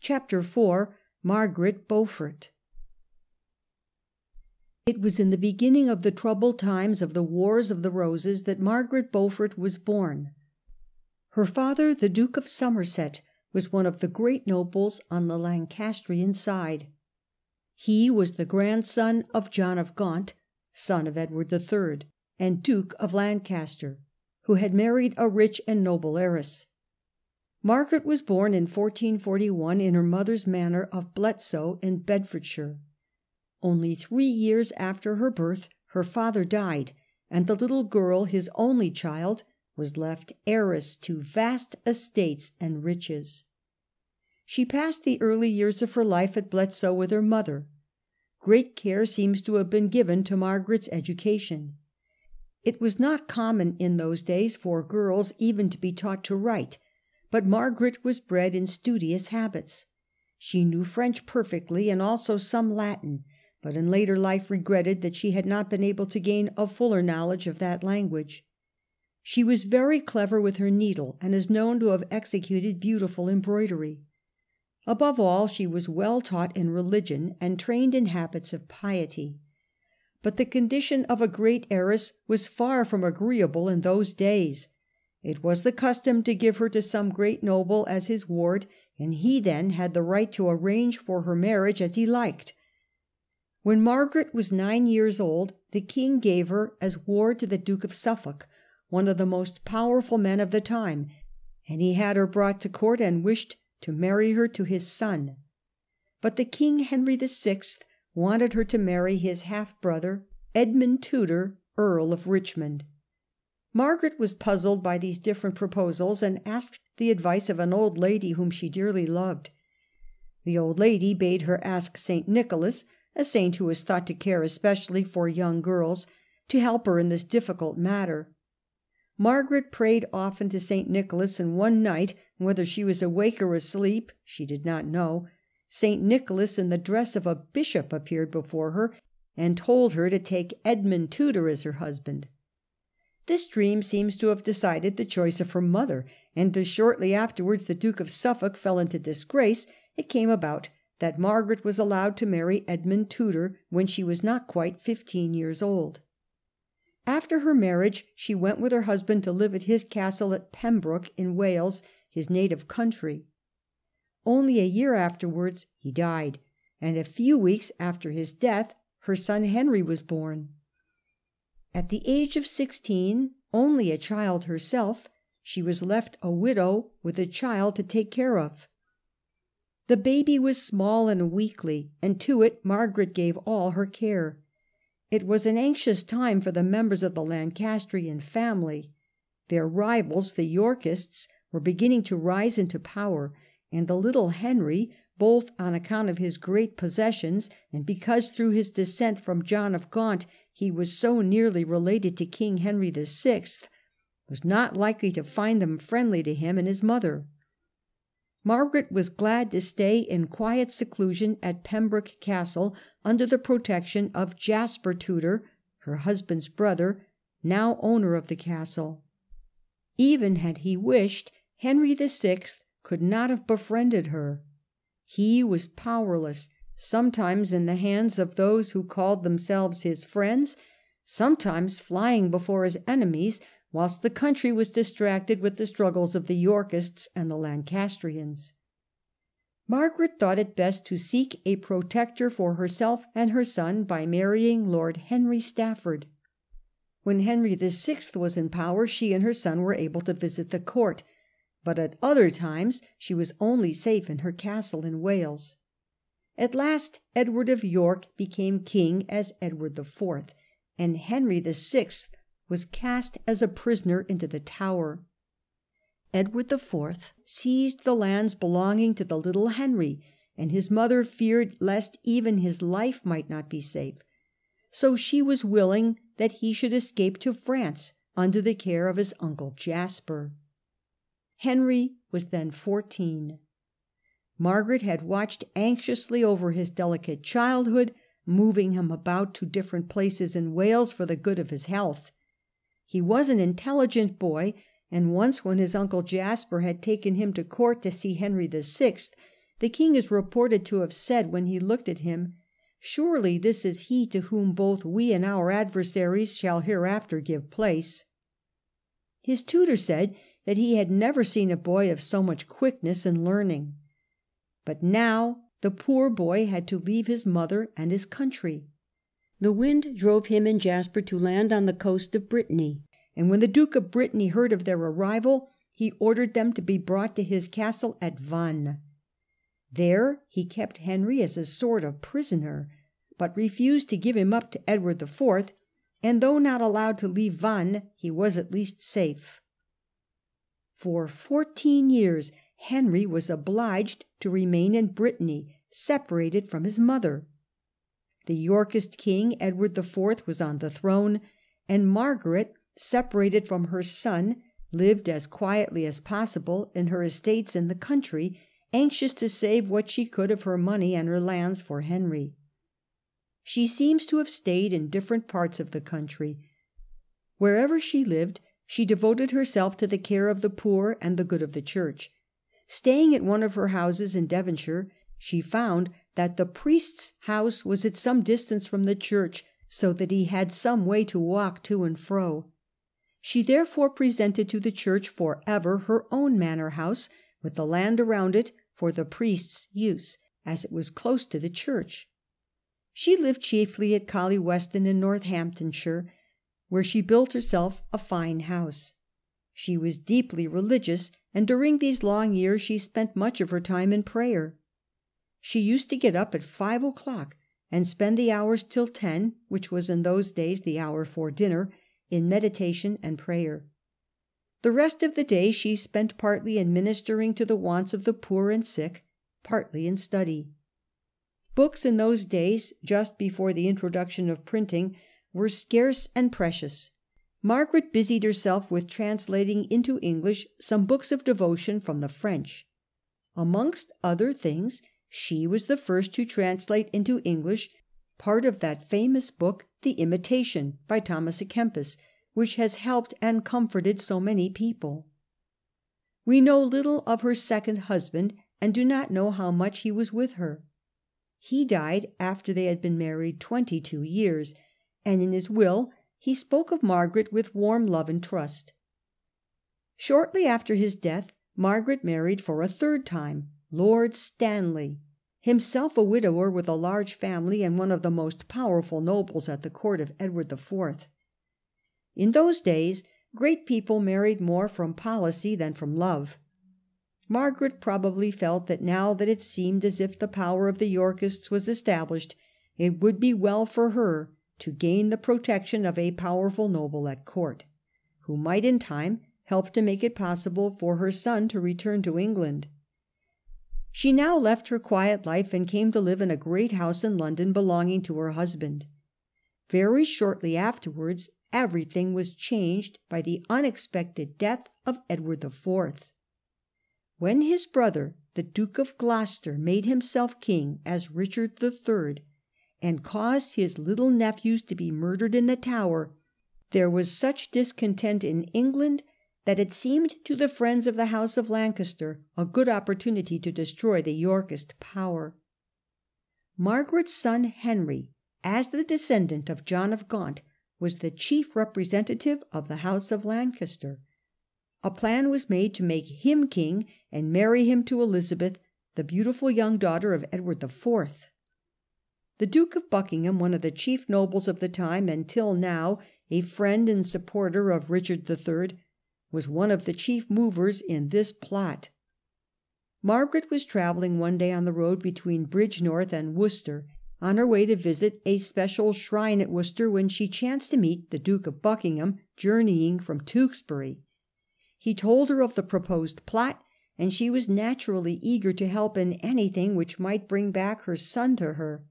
CHAPTER IV MARGARET BEAUFORT It was in the beginning of the troubled times of the Wars of the Roses that Margaret Beaufort was born. Her father, the Duke of Somerset, was one of the great nobles on the Lancastrian side. He was the grandson of John of Gaunt, son of Edward III. and Duke of Lancaster, who had married a rich and noble heiress. Margaret was born in 1441 in her mother's manor of Bletsoe in Bedfordshire. Only three years after her birth her father died, and the little girl, his only child, was left heiress to vast estates and riches. She passed the early years of her life at Bletsoe with her mother. Great care seems to have been given to Margaret's education. It was not common in those days for girls even to be taught to write, but Margaret was bred in studious habits. She knew French perfectly and also some Latin, but in later life regretted that she had not been able to gain a fuller knowledge of that language. She was very clever with her needle and is known to have executed beautiful embroidery. Above all, she was well taught in religion and trained in habits of piety. But the condition of a great heiress was far from agreeable in those days. It was the custom to give her to some great noble as his ward, and he then had the right to arrange for her marriage as he liked. When Margaret was nine years old the king gave her as ward to the Duke of Suffolk, one of the most powerful men of the time, and he had her brought to court and wished to marry her to his son. But the king Henry VI. wanted her to marry his half brother Edmund Tudor, Earl of Richmond. Margaret was puzzled by these different proposals, and asked the advice of an old lady whom she dearly loved. The old lady bade her ask St. Nicholas, a saint who was thought to care especially for young girls, to help her in this difficult matter. Margaret prayed often to St. Nicholas, and one night, whether she was awake or asleep she did not know, St. Nicholas in the dress of a bishop appeared before her and told her to take Edmund Tudor as her husband. This dream seems to have decided the choice of her mother, and as shortly afterwards the Duke of Suffolk fell into disgrace, it came about that Margaret was allowed to marry Edmund Tudor when she was not quite fifteen years old. After her marriage she went with her husband to live at his castle at Pembroke in Wales, his native country. Only a year afterwards he died, and a few weeks after his death her son Henry was born. At the age of sixteen, only a child herself, she was left a widow with a child to take care of. The baby was small and weakly, and to it Margaret gave all her care. It was an anxious time for the members of the Lancastrian family. Their rivals, the Yorkists, were beginning to rise into power, and the little Henry, both on account of his great possessions and because through his descent from John of Gaunt he was so nearly related to King Henry VI., was not likely to find them friendly to him and his mother. Margaret was glad to stay in quiet seclusion at Pembroke Castle under the protection of Jasper Tudor, her husband's brother, now owner of the castle. Even had he wished, Henry VI. could not have befriended her. He was powerless sometimes in the hands of those who called themselves his friends, sometimes flying before his enemies, whilst the country was distracted with the struggles of the Yorkists and the Lancastrians. Margaret thought it best to seek a protector for herself and her son by marrying Lord Henry Stafford. When Henry VI. was in power she and her son were able to visit the court, but at other times she was only safe in her castle in Wales. At last Edward of York became king as Edward IV., and Henry VI. was cast as a prisoner into the Tower. Edward IV. seized the lands belonging to the little Henry, and his mother feared lest even his life might not be safe. So she was willing that he should escape to France under the care of his uncle Jasper. Henry was then fourteen. Margaret had watched anxiously over his delicate childhood, moving him about to different places in Wales for the good of his health. He was an intelligent boy, and once when his uncle Jasper had taken him to court to see Henry VI., the king is reported to have said when he looked at him, " Surely this is he to whom both we and our adversaries shall hereafter give place." His tutor said that he had never seen a boy of so much quickness and learning. But now the poor boy had to leave his mother and his country. The wind drove him and Jasper to land on the coast of Brittany, and when the Duke of Brittany heard of their arrival he ordered them to be brought to his castle at Vannes. There he kept Henry as a sort of prisoner, but refused to give him up to Edward IV., and though not allowed to leave Vannes he was at least safe. For fourteen years Henry was obliged to remain in Brittany, separated from his mother. The Yorkist king, Edward IV., was on the throne, and Margaret, separated from her son, lived as quietly as possible in her estates in the country, anxious to save what she could of her money and her lands for Henry. She seems to have stayed in different parts of the country. Wherever she lived, she devoted herself to the care of the poor and the good of the church. Staying at one of her houses in Devonshire, she found that the priest's house was at some distance from the church, so that he had some way to walk to and fro. She therefore presented to the church for ever her own manor house, with the land around it for the priest's use, as it was close to the church. She lived chiefly at Colly Weston in Northamptonshire, where she built herself a fine house. She was deeply religious, and during these long years she spent much of her time in prayer. She used to get up at five o'clock and spend the hours till ten, which was in those days the hour for dinner, in meditation and prayer. The rest of the day she spent partly in ministering to the wants of the poor and sick, partly in study. Books in those days, just before the introduction of printing, were scarce and precious. Margaret busied herself with translating into English some books of devotion from the French. Amongst other things, she was the first to translate into English part of that famous book, The Imitation, by Thomas a Kempis, which has helped and comforted so many people. We know little of her second husband, and do not know how much he was with her. He died after they had been married twenty two years, and in his will he spoke of Margaret with warm love and trust. Shortly after his death Margaret married for a third time Lord Stanley, himself a widower with a large family and one of the most powerful nobles at the court of Edward IV. In those days great people married more from policy than from love. Margaret probably felt that now that it seemed as if the power of the Yorkists was established, it would be well for her to gain the protection of a powerful noble at court, who might in time help to make it possible for her son to return to England. She now left her quiet life and came to live in a great house in London belonging to her husband. Very shortly afterwards everything was changed by the unexpected death of Edward IV. When his brother, the Duke of Gloucester, made himself king as Richard III., and caused his little nephews to be murdered in the Tower, there was such discontent in England that it seemed to the friends of the house of Lancaster a good opportunity to destroy the Yorkist power. Margaret's son Henry, as the descendant of John of Gaunt, was the chief representative of the house of Lancaster. A plan was made to make him king and marry him to Elizabeth, the beautiful young daughter of Edward IV. The Duke of Buckingham, one of the chief nobles of the time, and till now a friend and supporter of Richard III., was one of the chief movers in this plot. Margaret was travelling one day on the road between Bridgnorth and Worcester, on her way to visit a special shrine at Worcester, when she chanced to meet the Duke of Buckingham journeying from Tewkesbury. He told her of the proposed plot, and she was naturally eager to help in anything which might bring back her son to her.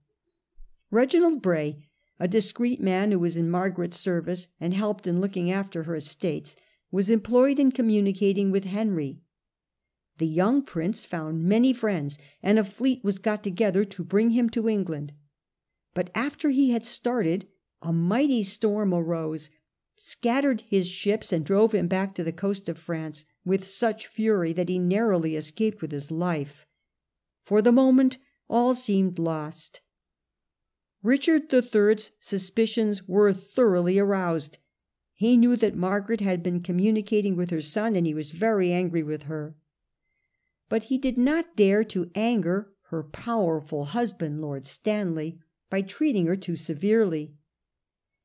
Reginald Bray, a discreet man who was in Margaret's service and helped in looking after her estates, was employed in communicating with Henry. The young prince found many friends, and a fleet was got together to bring him to England. But after he had started, a mighty storm arose, scattered his ships, and drove him back to the coast of France with such fury that he narrowly escaped with his life. For the moment all seemed lost. Richard III.'s suspicions were thoroughly aroused. He knew that Margaret had been communicating with her son, and he was very angry with her. But he did not dare to anger her powerful husband, Lord Stanley, by treating her too severely.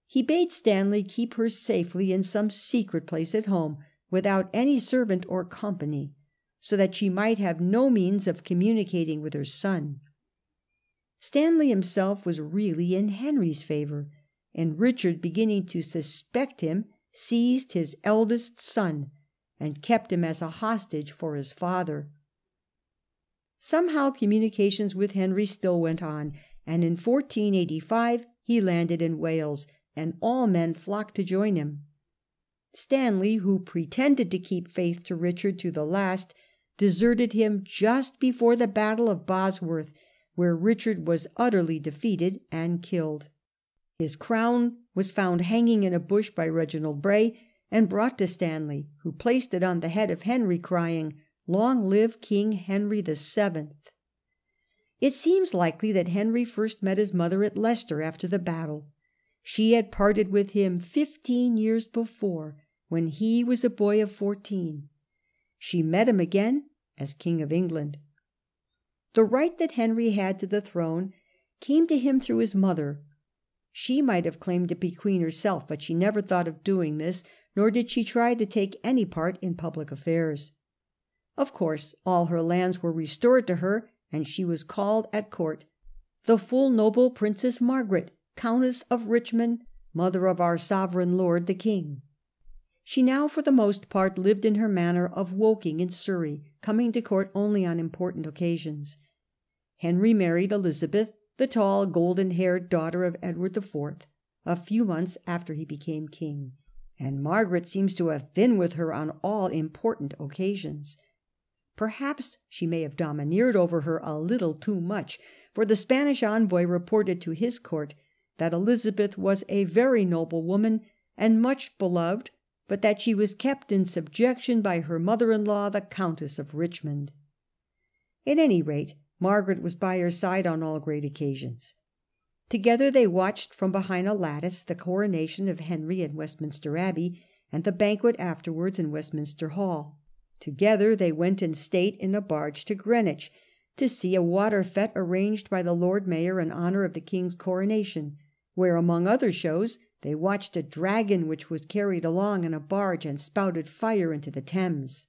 He bade Stanley keep her safely in some secret place at home, without any servant or company, so that she might have no means of communicating with her son. Stanley himself was really in Henry's favour, and Richard, beginning to suspect him, seized his eldest son and kept him as a hostage for his father. Somehow communications with Henry still went on, and in 1485 he landed in Wales, and all men flocked to join him. Stanley, who pretended to keep faith to Richard to the last, deserted him just before the battle of Bosworth, where Richard was utterly defeated and killed. His crown was found hanging in a bush by Reginald Bray, and brought to Stanley, who placed it on the head of Henry, crying, Long live King Henry VII. It seems likely that Henry first met his mother at Leicester after the battle. She had parted with him fifteen years before, when he was a boy of fourteen. She met him again as King of England. The right that Henry had to the throne came to him through his mother. She might have claimed to be queen herself, but she never thought of doing this, nor did she try to take any part in public affairs. Of course, all her lands were restored to her, and she was called at court the full noble Princess Margaret, Countess of Richmond, mother of our sovereign lord the king. She now for the most part lived in her manor of Woking in Surrey, coming to court only on important occasions. Henry married Elizabeth, the tall, golden haired daughter of Edward IV., a few months after he became king, and Margaret seems to have been with her on all important occasions. Perhaps she may have domineered over her a little too much, for the Spanish envoy reported to his court that Elizabeth was a very noble woman and much beloved, but that she was kept in subjection by her mother-in-law, the Countess of Richmond. At any rate, Margaret was by her side on all great occasions. Together they watched from behind a lattice the coronation of Henry in Westminster Abbey, and the banquet afterwards in Westminster Hall. Together they went in state in a barge to Greenwich to see a water fete arranged by the Lord Mayor in honour of the king's coronation, where, among other shows, they watched a dragon which was carried along in a barge and spouted fire into the Thames.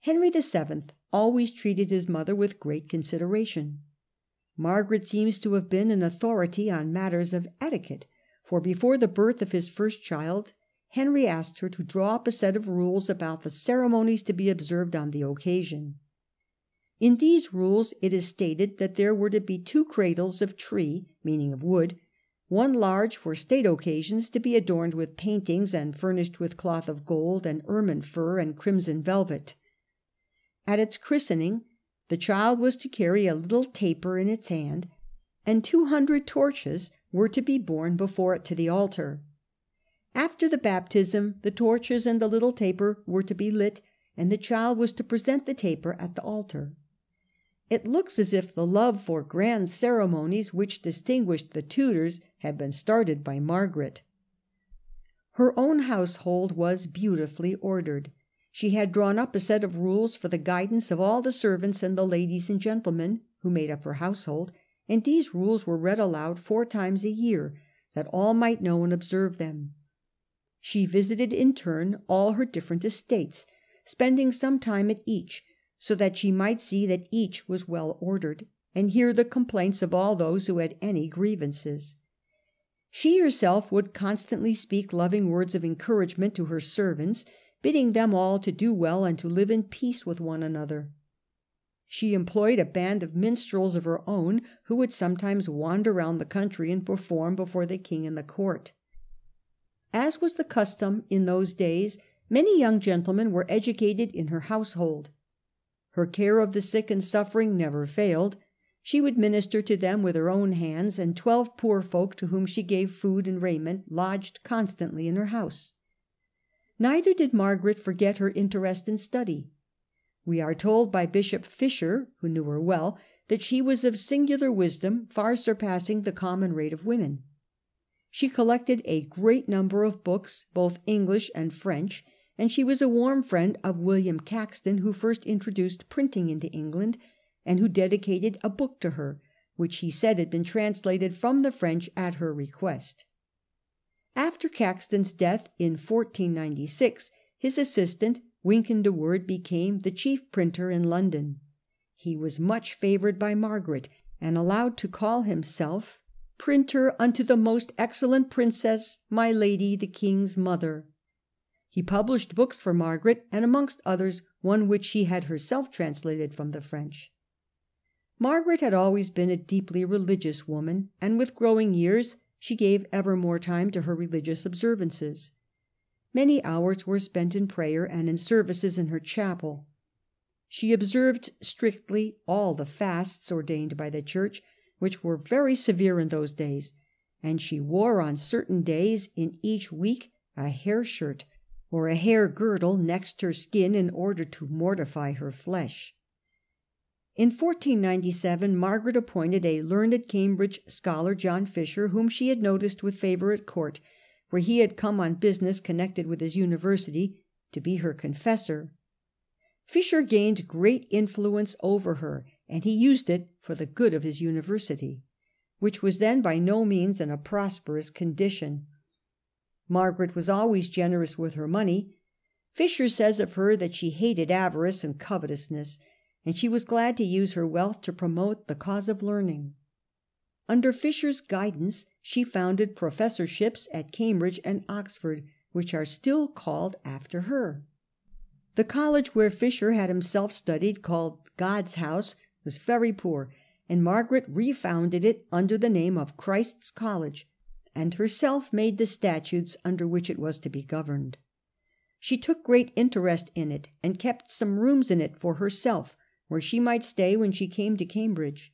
Henry VII. always treated his mother with great consideration. Margaret seems to have been an authority on matters of etiquette, for before the birth of his first child Henry asked her to draw up a set of rules about the ceremonies to be observed on the occasion. In these rules it is stated that there were to be two cradles of tree, meaning of wood, one large for state occasions to be adorned with paintings and furnished with cloth of gold and ermine fur and crimson velvet. At its christening the child was to carry a little taper in its hand, and two hundred torches were to be borne before it to the altar. After the baptism, the torches and the little taper were to be lit, and the child was to present the taper at the altar. It looks as if the love for grand ceremonies which distinguished the Tudors had been started by Margaret. Her own household was beautifully ordered. She had drawn up a set of rules for the guidance of all the servants and the ladies and gentlemen who made up her household, and these rules were read aloud four times a year, that all might know and observe them. She visited in turn all her different estates, spending some time at each, so that she might see that each was well ordered, and hear the complaints of all those who had any grievances. She herself would constantly speak loving words of encouragement to her servants, bidding them all to do well and to live in peace with one another. She employed a band of minstrels of her own, who would sometimes wander round the country and perform before the king and the court. As was the custom in those days, many young gentlemen were educated in her household. Her care of the sick and suffering never failed. She would minister to them with her own hands, and twelve poor folk to whom she gave food and raiment lodged constantly in her house. Neither did Margaret forget her interest in study. We are told by Bishop Fisher, who knew her well, that she was of singular wisdom, far surpassing the common rate of women. She collected a great number of books, both English and French, and she was a warm friend of William Caxton, who first introduced printing into England, and who dedicated a book to her, which he said had been translated from the French at her request. After Caxton's death in 1496, his assistant, Wynkyn de Worde, became the chief printer in London. He was much favoured by Margaret, and allowed to call himself ' Printer unto the most excellent Princess, my Lady the King's mother.' He published books for Margaret, and amongst others one which she had herself translated from the French. Margaret had always been a deeply religious woman, and with growing years she gave ever more time to her religious observances. Many hours were spent in prayer and in services in her chapel. She observed strictly all the fasts ordained by the Church, which were very severe in those days, and she wore on certain days in each week a hair shirt or a hair girdle next her skin in order to mortify her flesh. In 1497 Margaret appointed a learned Cambridge scholar, John Fisher, whom she had noticed with favour at court, where he had come on business connected with his university, to be her confessor. Fisher gained great influence over her, and he used it for the good of his university, which was then by no means in a prosperous condition. Margaret was always generous with her money. Fisher says of her that she hated avarice and covetousness, and she was glad to use her wealth to promote the cause of learning. Under Fisher's guidance she founded professorships at Cambridge and Oxford, which are still called after her. The college where Fisher had himself studied, called God's House, was very poor, and Margaret refounded it under the name of Christ's College, and herself made the statutes under which it was to be governed. She took great interest in it, and kept some rooms in it for herself, where she might stay when she came to Cambridge.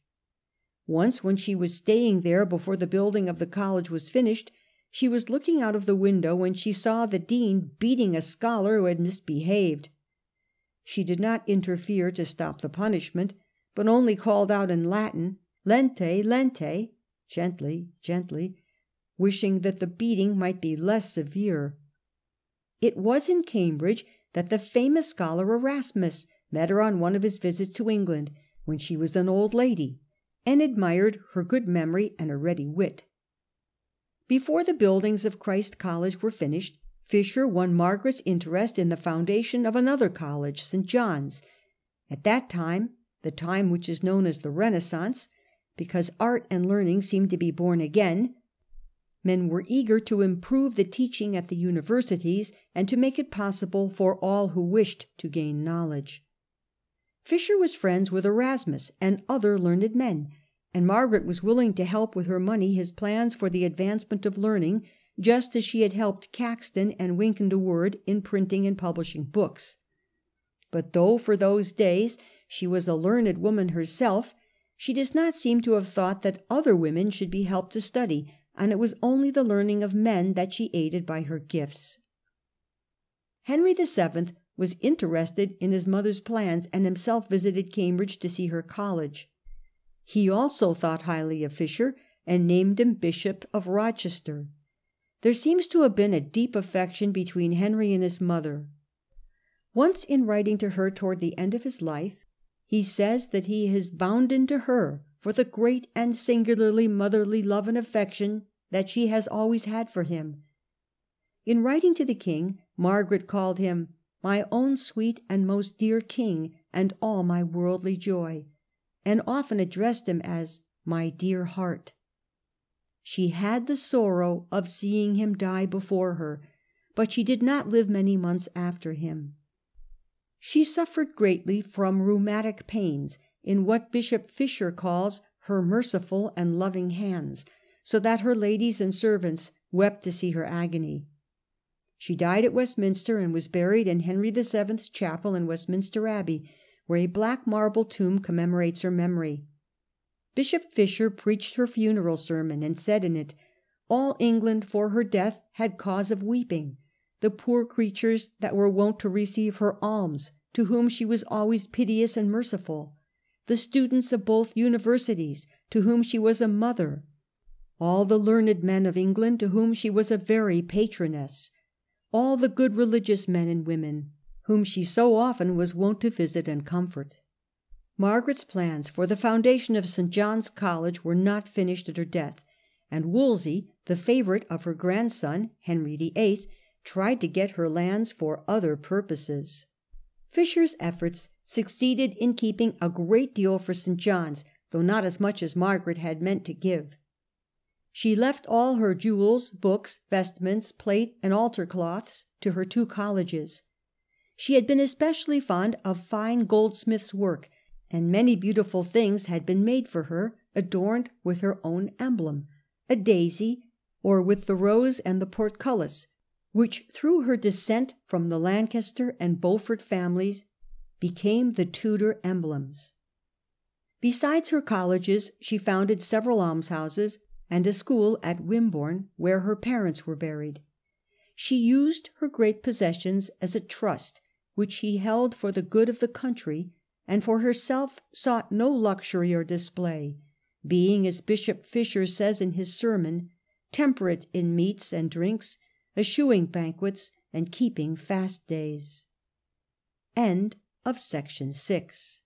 Once, when she was staying there before the building of the college was finished, she was looking out of the window when she saw the dean beating a scholar who had misbehaved. She did not interfere to stop the punishment, but only called out in Latin, Lente, lente, gently, gently, wishing that the beating might be less severe. It was in Cambridge that the famous scholar Erasmus met her on one of his visits to England, when she was an old lady, and admired her good memory and a ready wit. Before the buildings of Christ College were finished, Fisher won Margaret's interest in the foundation of another college, St. John's. At that time, the time which is known as the Renaissance, because art and learning seemed to be born again, men were eager to improve the teaching at the universities and to make it possible for all who wished to gain knowledge. Fisher was friends with Erasmus and other learned men, and Margaret was willing to help with her money his plans for the advancement of learning, just as she had helped Caxton and Wynkyn de Worde in printing and publishing books. But though for those days she was a learned woman herself, she does not seem to have thought that other women should be helped to study, and it was only the learning of men that she aided by her gifts. Henry VII was interested in his mother's plans, and himself visited Cambridge to see her college. He also thought highly of Fisher, and named him Bishop of Rochester. There seems to have been a deep affection between Henry and his mother. Once in writing to her toward the end of his life, he says that he is bounden to her for the great and singularly motherly love and affection that she has always had for him. In writing to the king, Margaret called him my own sweet and most dear king, and all my worldly joy, and often addressed him as my dear heart. She had the sorrow of seeing him die before her, but she did not live many months after him. She suffered greatly from rheumatic pains in what Bishop Fisher calls her merciful and loving hands, so that her ladies and servants wept to see her agony. She died at Westminster and was buried in Henry VII.'s chapel in Westminster Abbey, where a black marble tomb commemorates her memory. Bishop Fisher preached her funeral sermon and said in it, All England for her death had cause of weeping, the poor creatures that were wont to receive her alms, to whom she was always piteous and merciful, the students of both universities, to whom she was a mother, all the learned men of England, to whom she was a very patroness, all the good religious men and women, whom she so often was wont to visit and comfort. Margaret's plans for the foundation of St. John's College were not finished at her death, and Wolsey, the favourite of her grandson Henry VIII., tried to get her lands for other purposes. Fisher's efforts succeeded in keeping a great deal for St. John's, though not as much as Margaret had meant to give. She left all her jewels, books, vestments, plate, and altar cloths to her two colleges. She had been especially fond of fine goldsmith's work, and many beautiful things had been made for her, adorned with her own emblem, a daisy, or with the rose and the portcullis, which through her descent from the Lancaster and Beaufort families became the Tudor emblems. Besides her colleges, she founded several almshouses and a school at Wimborne, where her parents were buried. She used her great possessions as a trust, which she held for the good of the country, and for herself sought no luxury or display, being, as Bishop Fisher says in his sermon, temperate in meats and drinks, eschewing banquets, and keeping fast days. End of section 6